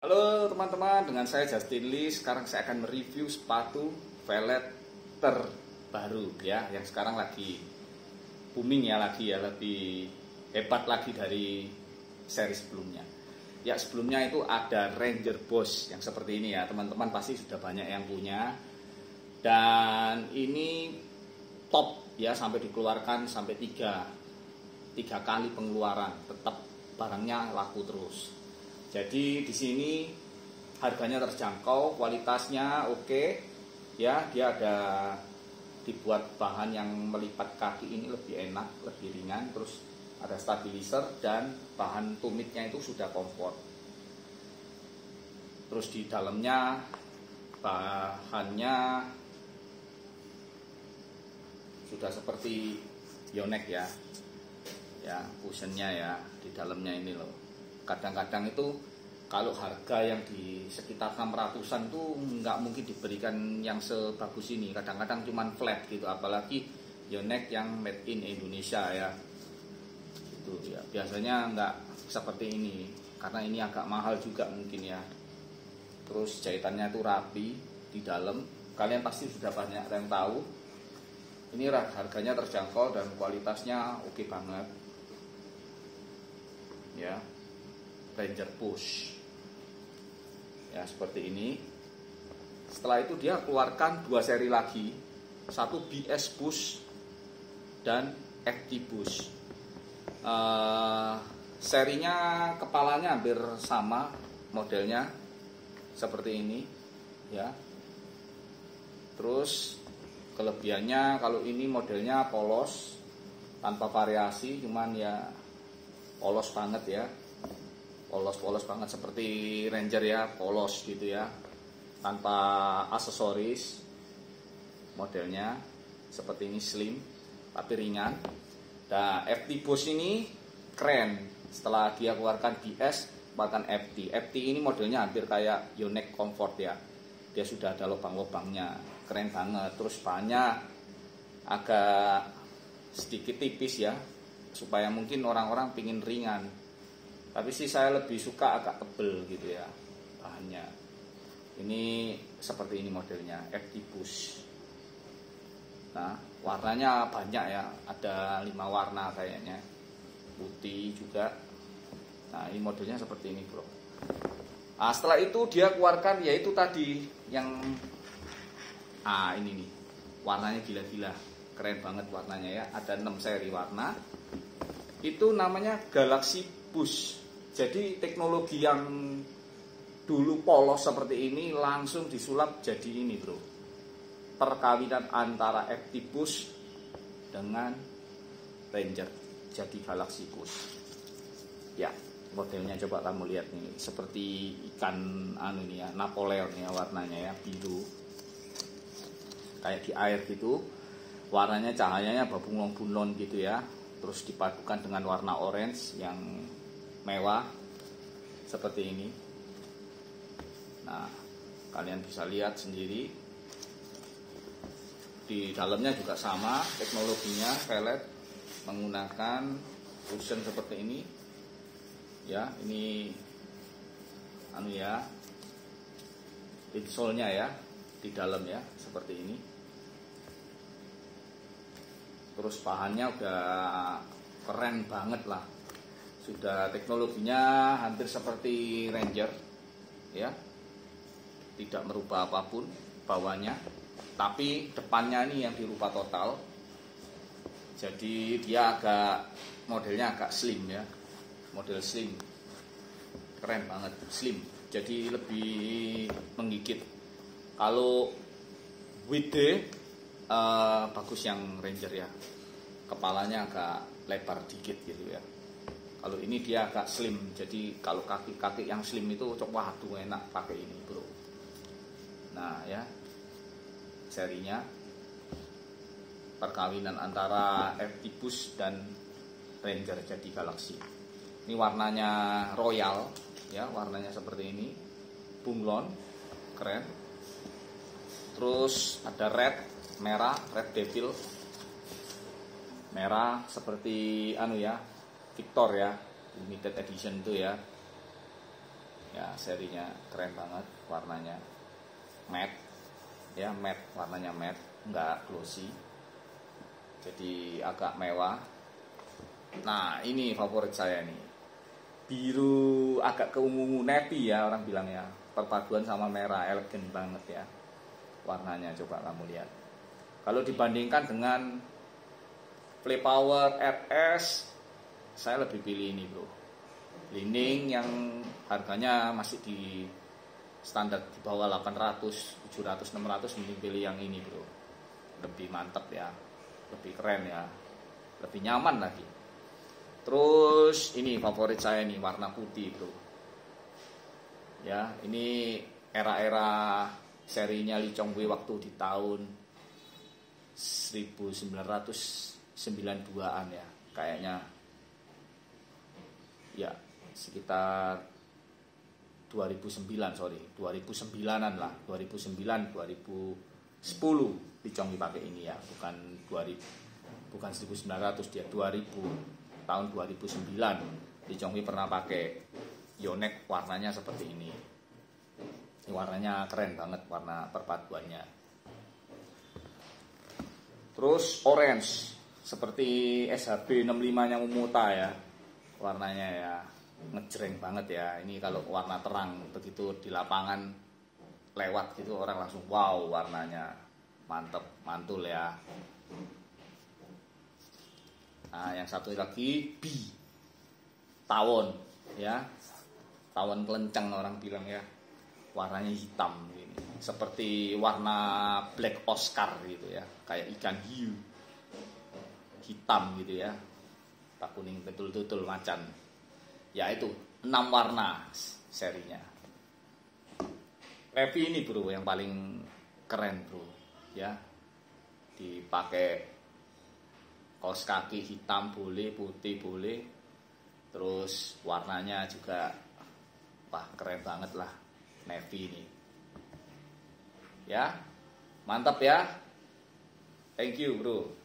Halo teman-teman, dengan saya Justin Lee. Sekarang saya akan mereview sepatu velvet terbaru ya, yang sekarang lagi booming ya lagi ya, lebih hebat lagi dari seri sebelumnya. Ya sebelumnya itu ada Ranger Boss yang seperti ini ya, teman-teman pasti sudah banyak yang punya. Dan ini top ya sampai dikeluarkan sampai tiga tiga kali pengeluaran, tetap barangnya laku terus. Jadi di sini harganya terjangkau, kualitasnya oke. Ya, dia ada dibuat bahan yang melipat kaki ini lebih enak, lebih ringan, terus ada stabilizer dan bahan tumitnya itu sudah kompor. Terus di dalamnya bahannya sudah seperti Yonex ya. Ya, cushionnya ya di dalamnya ini loh kadang-kadang itu kalau harga yang di sekitar 600-an tuh nggak mungkin diberikan yang sebagus ini. Kadang-kadang cuman flat gitu apalagi Yonex yang made in Indonesia ya. Itu ya. Biasanya nggak seperti ini karena ini agak mahal juga mungkin ya. Terus jahitannya itu rapi di dalam. Kalian pasti sudah banyak yang tahu. Ini harganya terjangkau dan kualitasnya oke banget. Ya Ranger Push. Ya seperti ini. Setelah itu dia keluarkan dua seri lagi. Satu BS Push dan Push. Uh, serinya kepalanya hampir sama modelnya seperti ini ya. Terus kelebihannya kalau ini modelnya polos tanpa variasi cuman ya polos banget ya polos-polos banget seperti Ranger ya, polos gitu ya. Tanpa aksesoris. Modelnya seperti ini slim tapi ringan. Dan FT Boost ini keren. Setelah dia keluarkan BS bahkan FT. FT ini modelnya hampir kayak Yonex Comfort ya. Dia sudah ada lubang-lubangnya. Keren banget. Terus banyak agak sedikit tipis ya supaya mungkin orang-orang pingin ringan tapi sih saya lebih suka agak tebel gitu ya bahannya. Ini seperti ini modelnya Push nah warnanya banyak ya ada lima warna kayaknya. Putih juga. Nah ini modelnya seperti ini bro. Nah setelah itu dia keluarkan yaitu tadi yang ah ini nih. Warnanya gila-gila. Keren banget warnanya ya. Ada 6 seri warna. Itu namanya Galaxy Push jadi teknologi yang dulu polos seperti ini langsung disulap jadi ini bro. Perkawinan antara Eptibus dengan Ranger jadi Galaxy Push. Ya, modelnya coba kamu lihat nih seperti ikan anu nih ya, Napoleon ya warnanya ya biru. Kayak di air gitu. Warnanya cahayanya babunglon-bunglon gitu ya. Terus dipadukan dengan warna orange yang mewah seperti ini. Nah, kalian bisa lihat sendiri di dalamnya juga sama teknologinya velvet menggunakan cushion seperti ini. Ya, ini anu ya. Insole-nya ya di dalam ya seperti ini. Terus bahannya udah keren banget lah sudah teknologinya hampir seperti Ranger ya. Tidak merubah apa pun bawahnya. Tapi depannya ini yang dirubah total. Jadi dia agak modelnya agak slim ya. Model slim. Keren banget slim. Jadi lebih menggigit. Kalau WD uh, bagus yang Ranger ya. Kepalanya agak lebar dikit gitu ya kalau ini dia agak slim, jadi kalau kaki-kaki yang slim itu coba waduh enak pakai ini bro. Nah ya, serinya perkawinan antara Bus dan Ranger jadi Galaxy. Ini warnanya royal, ya warnanya seperti ini, bunglon, keren. Terus ada red, merah, red devil, merah seperti anu ya Victor ya limited edition itu ya. Ya serinya keren banget warnanya matte. Ya matte warnanya matte nggak glossy. Jadi agak mewah. Nah ini favorit saya nih. Biru agak keungu navy ya orang bilang ya. Perpaduan sama merah elegan banget ya. Warnanya coba kamu lihat. Kalau dibandingkan dengan Play Power RS saya lebih pilih ini bro. Lining yang harganya masih di standar di bawah 800 700 600 mending pilih yang ini bro. Lebih mantep ya. Lebih keren ya. Lebih nyaman lagi. Terus ini favorit saya nih warna putih bro. Ya ini era-era serinya Lee Chong Wei waktu di tahun 1992an ya kayaknya ya sekitar 2009 sorry. 2009an lah. 2009 2010 Lee Chong Wei pakai ini ya. Bukan 2000 bukan 1900 dia 2000 tahun 2009 di Chongwi pernah pakai Yonex warnanya seperti ini. Ini warnanya keren banget warna perpaduannya. Terus orange seperti SHB 65 nya Mumuta ya warnanya ya ngejreng banget ya ini kalau warna terang begitu di lapangan lewat gitu orang langsung wow warnanya mantep mantul ya Nah, yang satu lagi B. Tawon, ya. Tawon kelenceng orang bilang ya. Warnanya hitam ini. Seperti warna black Oscar gitu ya, kayak ikan hiu. Hitam gitu ya. Tak kuning betul-betul macan. Ya itu, enam warna serinya. Levi ini bro yang paling keren bro. Ya. Dipakai kaos kaki hitam boleh putih boleh. Terus warnanya juga wah keren banget lah navy ini. Ya. Mantap ya. Thank you bro